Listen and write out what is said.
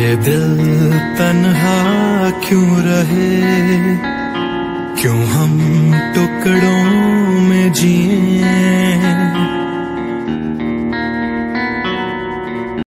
ये दिल तन्हा क्यों रहे? क्यों हम टुकड़ों में जिए?